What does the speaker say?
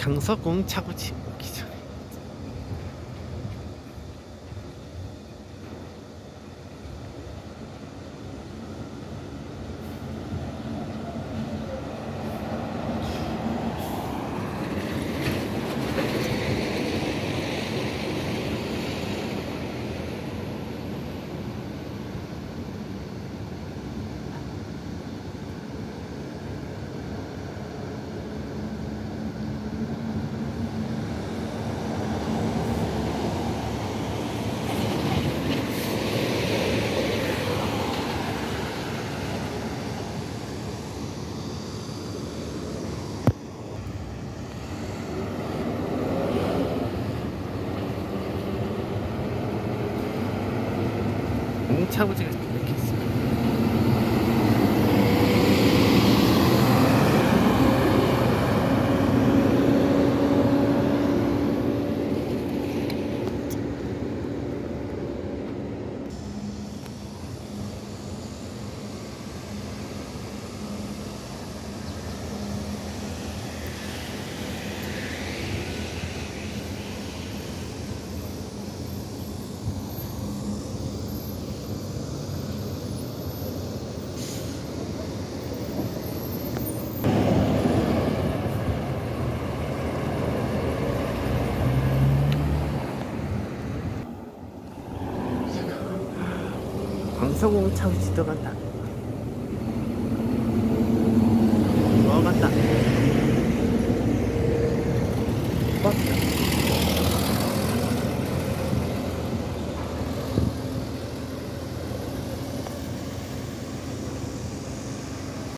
강서공 차고지 기절. 공 차고지가 방송국 창시도 간다. 뭐 간다. 버스